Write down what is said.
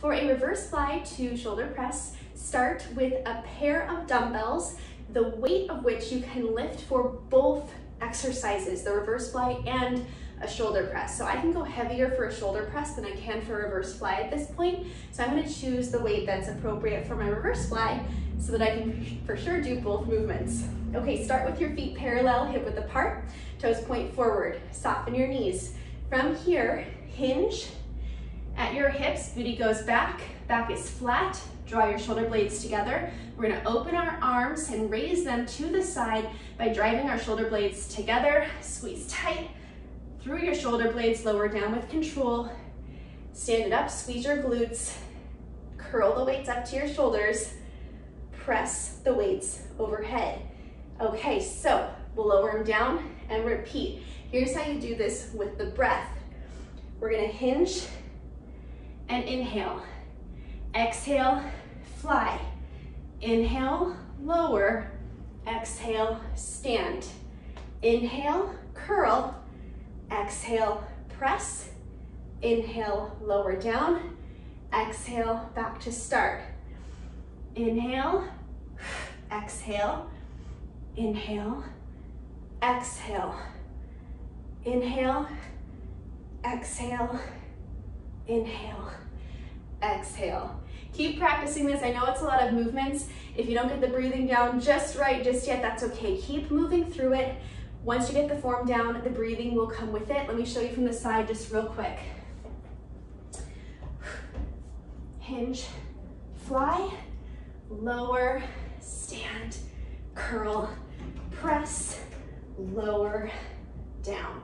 For a reverse fly to shoulder press, start with a pair of dumbbells, the weight of which you can lift for both exercises, the reverse fly and a shoulder press. So I can go heavier for a shoulder press than I can for a reverse fly at this point. So I'm gonna choose the weight that's appropriate for my reverse fly so that I can for sure do both movements. Okay, start with your feet parallel, hip width apart, toes point forward, soften your knees. From here, hinge at your hips, booty goes back, back is flat, draw your shoulder blades together. We're gonna open our arms and raise them to the side by driving our shoulder blades together, squeeze tight, through your shoulder blades, lower down with control, stand it up, squeeze your glutes, curl the weights up to your shoulders, press the weights overhead. Okay, so we'll lower them down and repeat. Here's how you do this with the breath. We're gonna hinge and inhale. Exhale, fly. Inhale, lower. Exhale, stand. Inhale, curl. Exhale, press. Inhale, lower down. Exhale, back to start. Inhale, exhale, inhale, exhale, inhale, exhale, inhale, exhale. Keep practicing this. I know it's a lot of movements. If you don't get the breathing down just right just yet, that's okay. Keep moving through it. Once you get the form down, the breathing will come with it. Let me show you from the side just real quick. Hinge, fly, lower, stand, curl, press, lower, down.